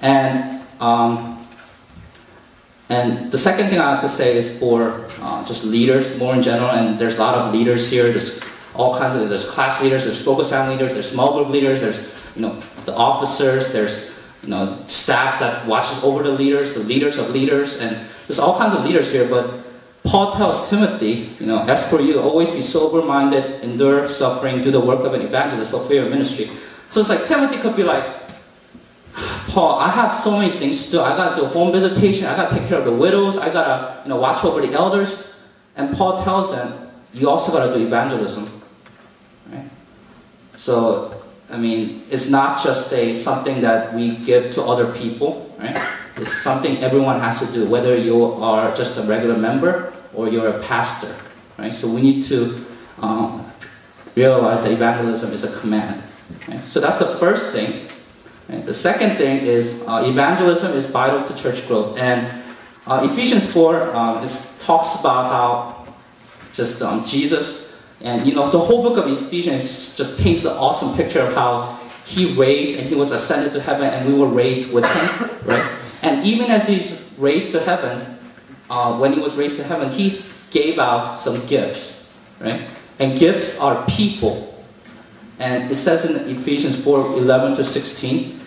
And um, and the second thing I have to say is for uh, just leaders more in general, and there's a lot of leaders here. There's all kinds of there's class leaders, there's focus family leaders, there's small group leaders, there's you know the officers, there's you know staff that watches over the leaders, the leaders of leaders, and there's all kinds of leaders here. But Paul tells Timothy, you know, as for you, always be sober-minded, endure suffering, do the work of an evangelist, fulfill your ministry. So it's like Timothy could be like, Paul, I have so many things to do. I gotta do home visitation. I gotta take care of the widows. I gotta, you know, watch over the elders. And Paul tells them, you also gotta do evangelism, right? So, I mean, it's not just a something that we give to other people, right? It's something everyone has to do, whether you are just a regular member or you're a pastor, right? So we need to um, realize that evangelism is a command. Right? So that's the first thing. And the second thing is uh, evangelism is vital to church growth. And uh, Ephesians 4 um, talks about how just um, Jesus, and you know, the whole book of Ephesians just paints an awesome picture of how he raised and he was ascended to heaven and we were raised with him, right? And even as he's raised to heaven, uh, when he was raised to heaven, he gave out some gifts, right? And gifts are people. And it says in Ephesians 4 11 to 16,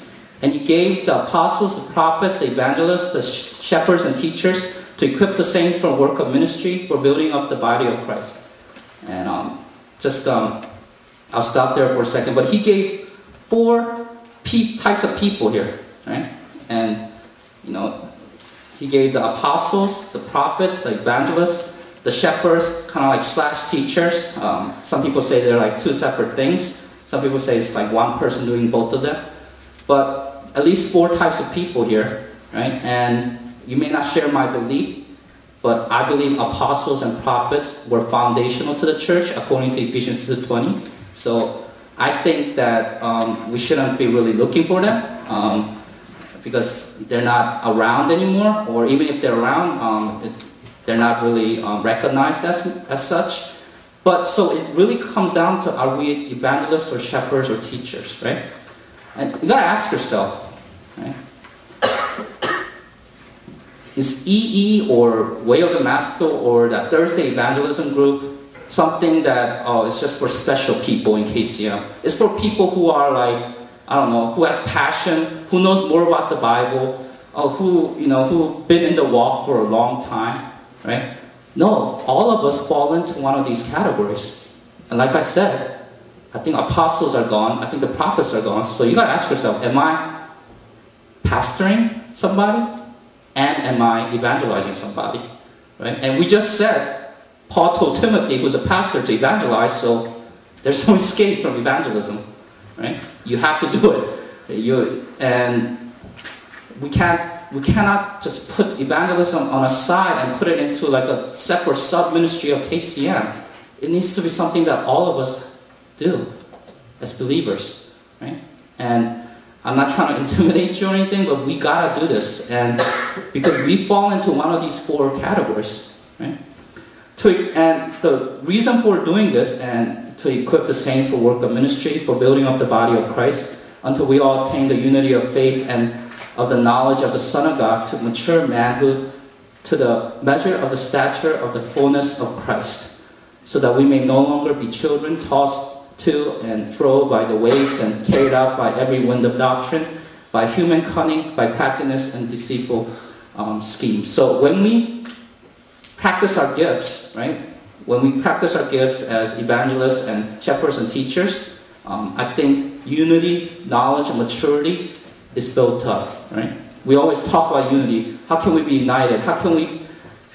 and he gave the apostles, the prophets, the evangelists, the shepherds, and teachers to equip the saints for work of ministry, for building up the body of Christ. And um, just, um, I'll stop there for a second. But he gave four types of people here, right? And, you know, he gave the apostles, the prophets, the evangelists, the shepherds, kind of like slash teachers. Um, some people say they're like two separate things. Some people say it's like one person doing both of them. But at least four types of people here, right? And you may not share my belief, but I believe apostles and prophets were foundational to the church according to Ephesians 2.20. So I think that um, we shouldn't be really looking for them um, because they're not around anymore, or even if they're around, um, it, they're not really um, recognized as, as such. But so it really comes down to are we evangelists or shepherds or teachers, right? And you gotta ask yourself, right? Is EE or Way of the Master or that Thursday evangelism group something that oh, it's just for special people in KCM? It's for people who are like, I don't know, who has passion, who knows more about the Bible, or who, you know, who've been in the walk for a long time, right? No, all of us fall into one of these categories. And like I said, I think apostles are gone. I think the prophets are gone. So you got to ask yourself, am I pastoring somebody? And am I evangelizing somebody? Right? And we just said, Paul told Timothy, who's a pastor, to evangelize, so there's no escape from evangelism. Right? You have to do it. You, and we can't we cannot just put evangelism on a side and put it into like a separate sub-ministry of KCM. It needs to be something that all of us do as believers, right? And I'm not trying to intimidate you or anything, but we gotta do this, and because we fall into one of these four categories, right? To, and the reason for doing this and to equip the saints for work of ministry, for building up the body of Christ, until we all attain the unity of faith and of the knowledge of the Son of God to mature manhood, to the measure of the stature of the fullness of Christ, so that we may no longer be children tossed to and fro by the waves and carried out by every wind of doctrine, by human cunning, by craftiness and deceitful um, schemes. So when we practice our gifts, right? When we practice our gifts as evangelists and shepherds and teachers, um, I think unity, knowledge, and maturity is built up, right? We always talk about unity. How can we be united? How can we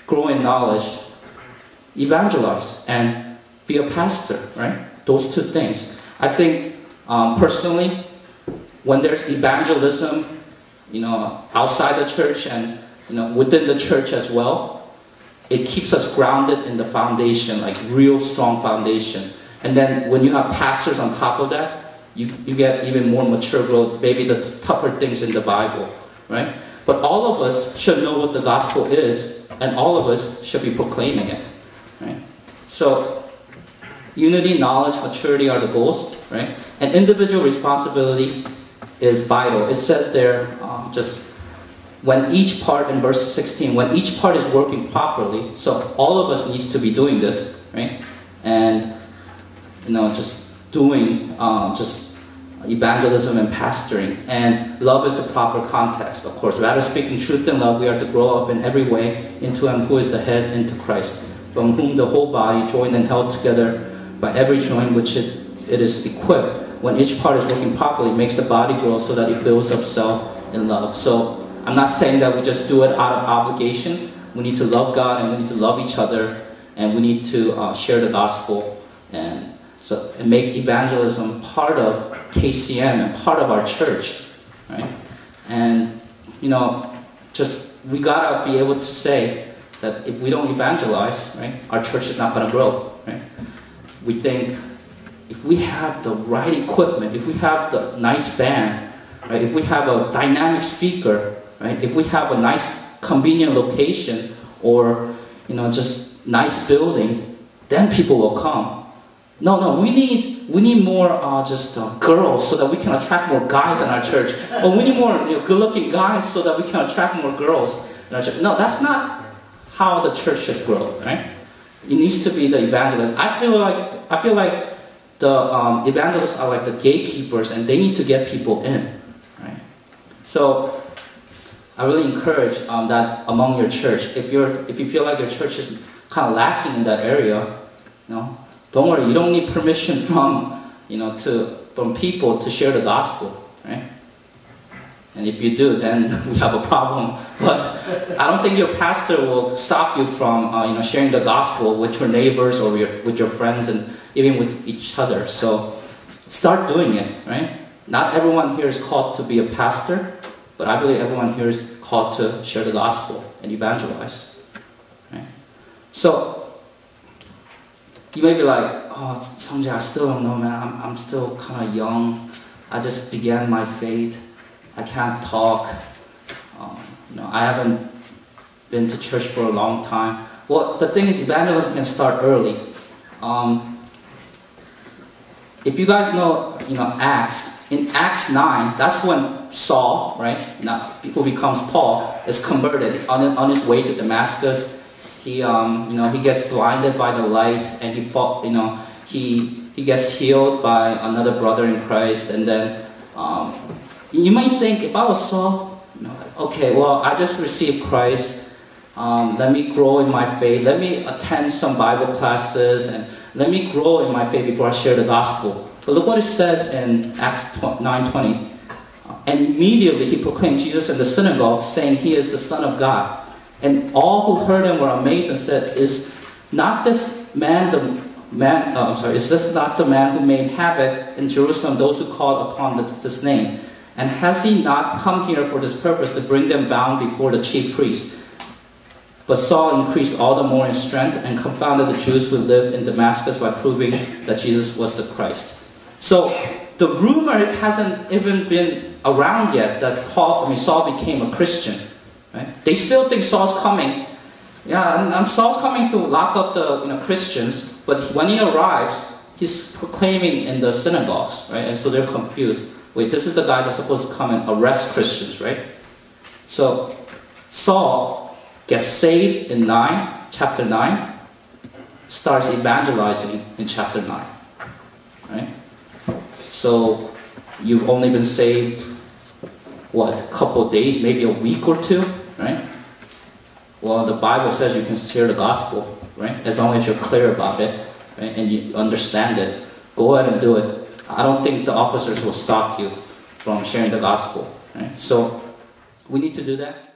grow in knowledge? Evangelize and be a pastor, right? Those two things. I think um, personally, when there's evangelism, you know, outside the church and you know within the church as well, it keeps us grounded in the foundation, like real strong foundation. And then when you have pastors on top of that, you, you get even more mature growth, maybe the tougher things in the Bible, right? But all of us should know what the gospel is, and all of us should be proclaiming it, right? So Unity, knowledge, maturity are the goals, right? And individual responsibility is vital. It says there, um, just when each part in verse 16, when each part is working properly, so all of us needs to be doing this, right? And you know, just doing um, just evangelism and pastoring. And love is the proper context, of course. Rather speaking truth and love, we are to grow up in every way into Him who is the head, into Christ, from whom the whole body, joined and held together by every joint which it, it is equipped, when each part is working properly, it makes the body grow so that it builds up self in love. So I'm not saying that we just do it out of obligation. We need to love God and we need to love each other and we need to uh, share the gospel and so and make evangelism part of KCM and part of our church, right? And you know, just we gotta be able to say that if we don't evangelize, right, our church is not gonna grow, right? We think if we have the right equipment, if we have the nice band, right, if we have a dynamic speaker, right, if we have a nice convenient location or you know just nice building, then people will come. No, no, we need we need more uh, just uh, girls so that we can attract more guys in our church. Or we need more you know, good-looking guys so that we can attract more girls in our church. No, that's not how the church should grow, right? It needs to be the evangelist. I feel like I feel like the um, evangelists are like the gatekeepers and they need to get people in. Right? So I really encourage um, that among your church, if you're if you feel like your church is kind of lacking in that area, you know, don't worry, you don't need permission from you know to from people to share the gospel, right? And if you do, then we have a problem. But I don't think your pastor will stop you from uh, you know sharing the gospel with your neighbors or your, with your friends and even with each other. So start doing it, right? Not everyone here is called to be a pastor, but I believe everyone here is called to share the gospel and evangelize. Right? So you may be like, oh, Sanjay, I still don't know, man. I'm, I'm still kind of young. I just began my faith. I can't talk. Um, you know, I haven't been to church for a long time. Well, the thing is, evangelism can start early. Um, if you guys know, you know, Acts, in Acts 9, that's when Saul, right, now who becomes Paul, is converted on, on his way to Damascus. He, um, you know, he gets blinded by the light and he fall, you know, he, he gets healed by another brother in Christ. And then um, you might think, if I was Saul, okay, well, I just received Christ. Um, let me grow in my faith. Let me attend some Bible classes and let me grow in my faith before I share the gospel. But look what it says in Acts 9.20. And immediately he proclaimed Jesus in the synagogue, saying he is the Son of God. And all who heard him were amazed and said, Is not this man the man, oh, I'm sorry, is this not the man who made havoc in Jerusalem those who called upon this name? And has he not come here for this purpose to bring them bound before the chief priests? But Saul increased all the more in strength and confounded the Jews who lived in Damascus by proving that Jesus was the Christ. So the rumor hasn't even been around yet that Paul, I mean Saul became a Christian. Right? They still think Saul's coming. Yeah, and, and Saul's coming to lock up the you know, Christians, but when he arrives, he's proclaiming in the synagogues, right? And so they're confused. Wait, this is the guy that's supposed to come and arrest Christians, right? So Saul gets saved in 9, chapter 9, starts evangelizing in chapter 9. Right? So you've only been saved, what, a couple days, maybe a week or two, right? Well, the Bible says you can share the gospel, right? As long as you're clear about it right? and you understand it. Go ahead and do it. I don't think the officers will stop you from sharing the gospel, right? So we need to do that.